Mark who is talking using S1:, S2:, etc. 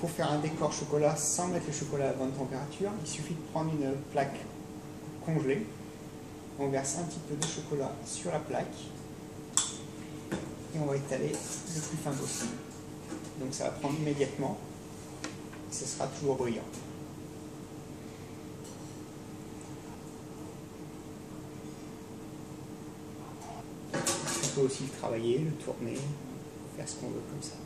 S1: pour faire un décor chocolat sans mettre le chocolat à bonne température, il suffit de prendre une plaque congelée. On verse un petit peu de chocolat sur la plaque et on va étaler le plus fin possible. Donc ça va prendre immédiatement et ce sera toujours brillant. On peut aussi le travailler, le tourner, faire ce qu'on veut comme ça.